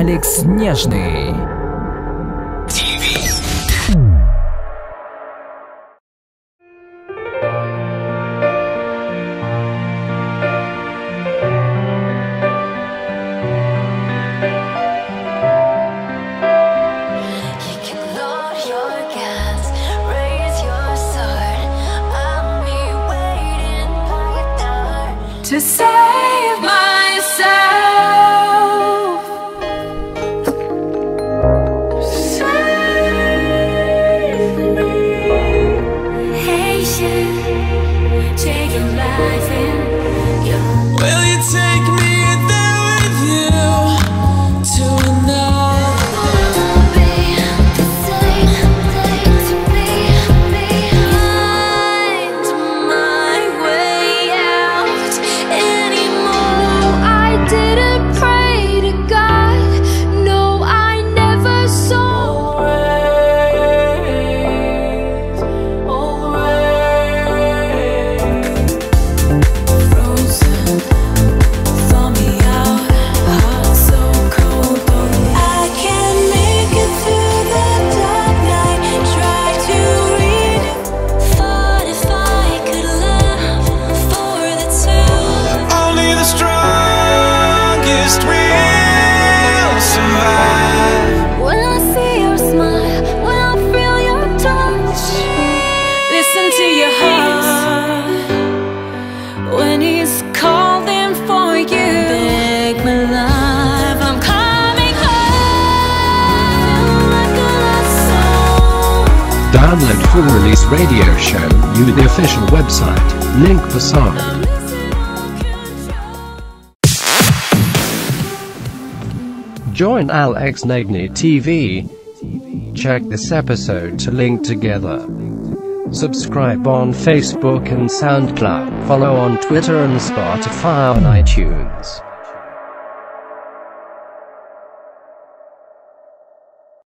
Алекс Нежный. to say Will you take Download full release radio show, you the official website, link facade. Join Alex Negniy TV. Check this episode to link together. Subscribe on Facebook and SoundCloud, follow on Twitter and Spotify on iTunes.